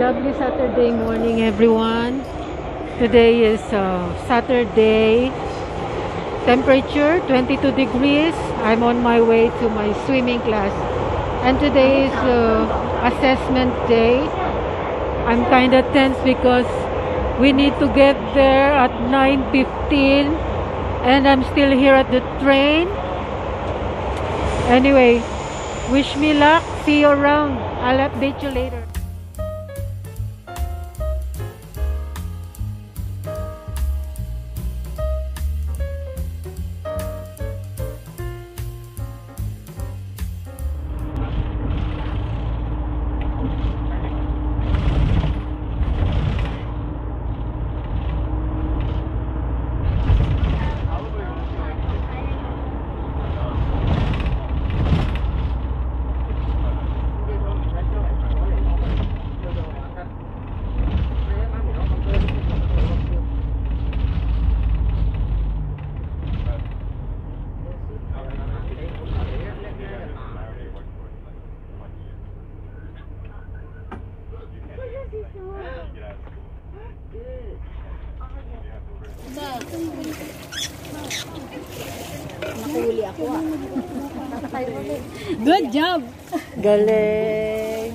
Lovely Saturday morning, everyone. Today is uh, Saturday. Temperature 22 degrees. I'm on my way to my swimming class. And today is uh, assessment day. I'm kind of tense because we need to get there at 9.15 and I'm still here at the train. Anyway, wish me luck. See you around. I'll update you later. Nakahuli ako ah. Good job! Galing.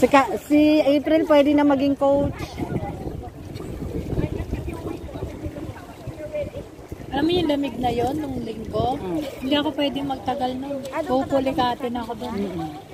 Saka, si April pwede na maging coach. Alam mo yung lamig na yon nung linggo? Hindi ako pwedeng magtagal nun. Pupulikatin ako doon. Kaya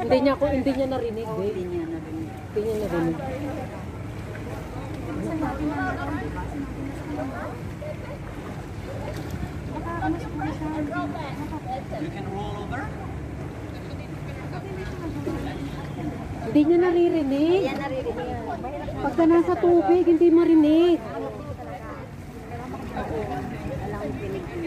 Hindi niya, hindi niya narinig. Hindi niya narinig. Hindi niya narinig. You can roll over. Hindi niya naririnig. Pagka nasa tubig, hindi marinig.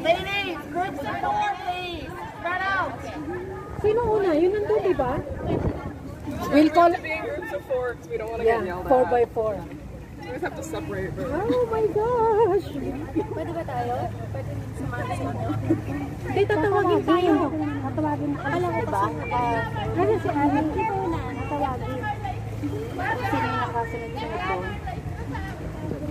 Ladies, groups of four, please. Spread out. Sino una? Yun nandun, di ba? We'll call groups of four because we don't want to yeah, get yelled 4 at. by 4. We just have to separate. But Oh my gosh! Pwede ba tayo? Pwede sumama sa inyo? Hindi, tatawagin tayo. Tatawagin na. Alam ko ba? Kasi si Alan, ito na. Tatawagin. Sino yung nakasunod sa ito?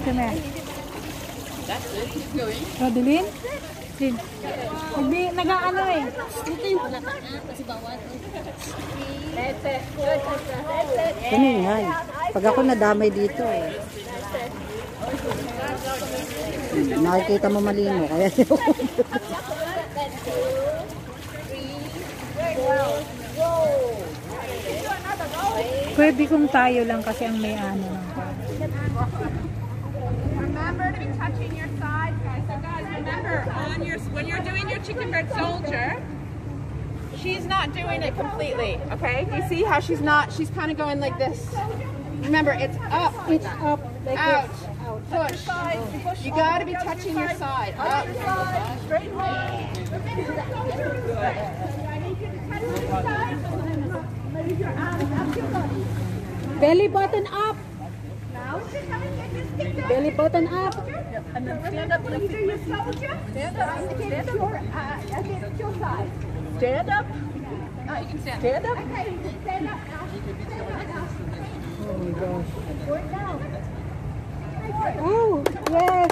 Come here. That's good. It's going. Oh, Dilin? Dilin. Nag-ano eh. Ano dito yung palakaan, kasi bawat. Ganun. Pag ako nadamay dito eh. Nakikita mo malino, kaya yun. Go! Go! Pwede kung tayo lang kasi ang may ano. remember to be touching your sides, guys. So guys, remember on your when you're doing your chicken bread soldier, she's not doing it completely. Okay, you see how she's not? She's kind of going like this. Remember, it's up, It's up like out, this. push. You got to be touching your side. Up. Belly button up. Belly button up. Stand up. Stand up. Oh my gosh. Oh, yes.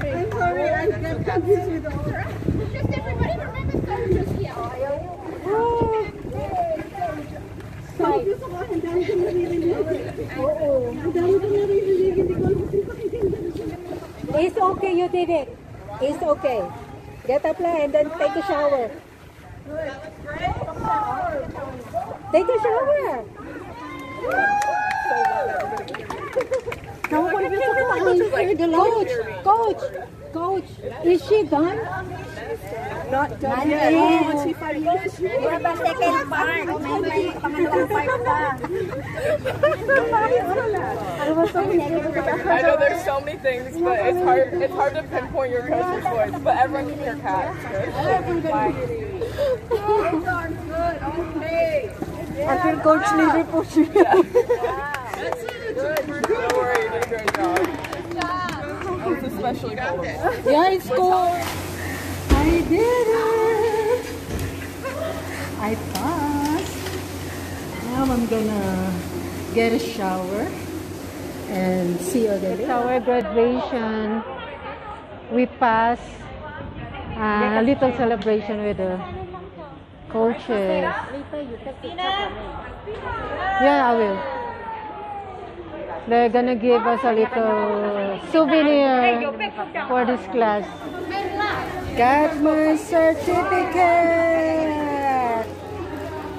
I'm sorry, I got confused with the Just everybody remember soldiers here. It's okay, you did it. It's okay. Get up lah and then take a shower. Take a shower. Coach, coach, coach, is she done? Not done yet. Wala pa second part. May may pangalawang part pa. I know there's so many things, but it's hard. It's hard to pinpoint your coach's voice. But everyone can hear Kat. I feel coach leader po siya. Don't worry, you did a great job. I was especially cold. Yeah, it's cool. I did it. I passed. Now I'm gonna get a shower and see you again. It's our graduation. We pass uh, a little celebration with the coaches. Yeah, I will. They're gonna give us a little souvenir for this class. Got my certificate.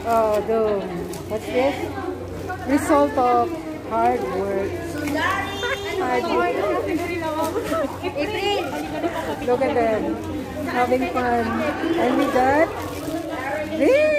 Oh, the what's this? Result of hard work. Hard work. Look at them, having fun, and we got this.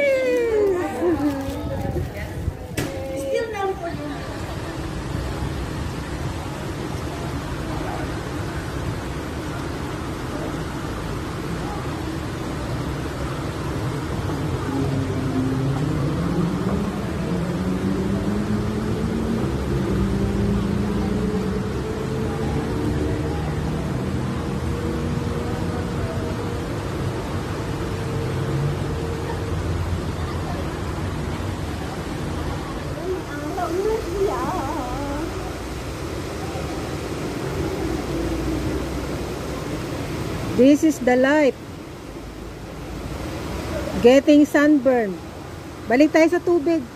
This is the life. Getting sunburn. Balik tayo sa tubig.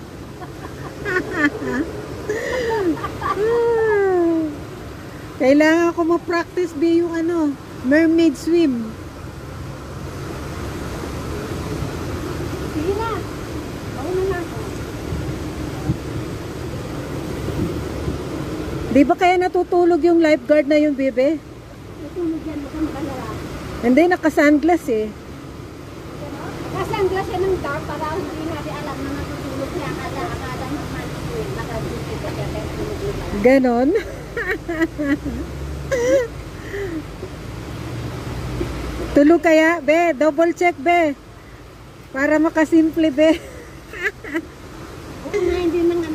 Ah. Kailangan ko ma-practice be yung ano, mermaid swim. Sige na. Mauna na ako. Di ba kaya natutulog yung lifeguard na yung bebe? Natulog yan. Mukhang kalala. Hindi, naka-sunglass eh. Ang siya ng dark para hindi natin alam na natutulog siya. Akala, akala yun. Yun. Ganon. Tulog kaya, be. Double check, be. Para makasimple, be. Oo nga, hindi nang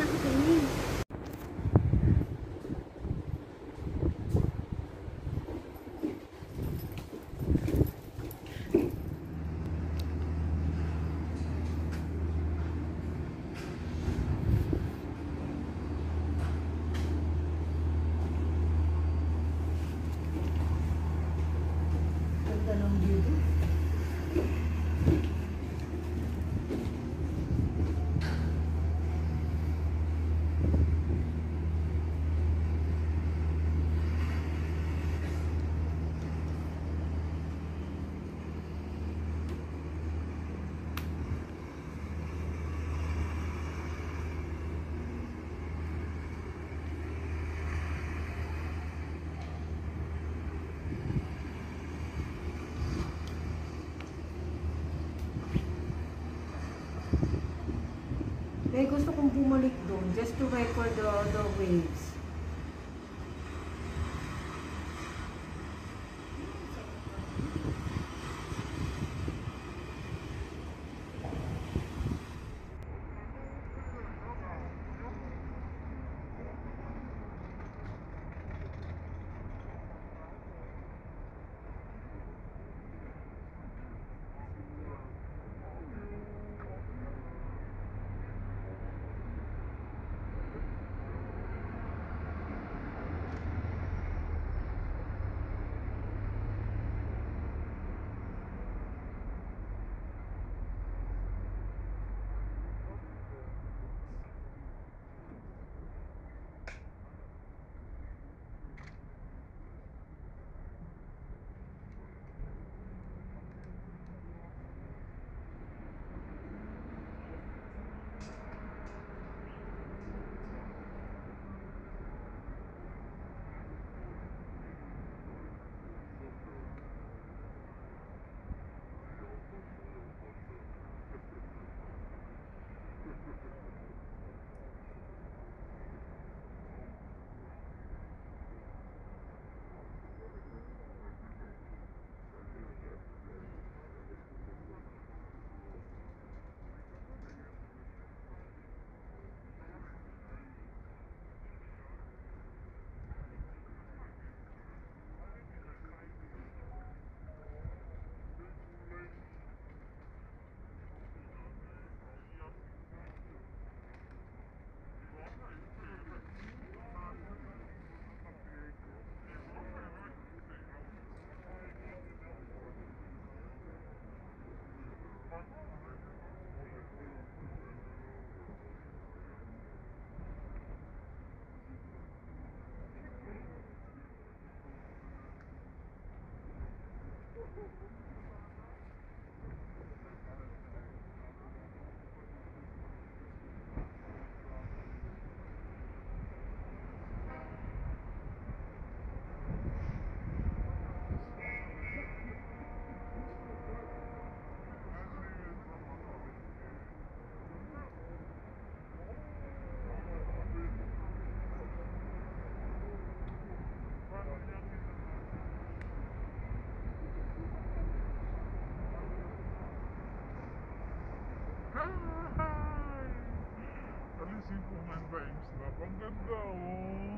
Eh, gusto kong bumalik doon just to record the, the waves. Snap? Ang ganda oh.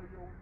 Ohio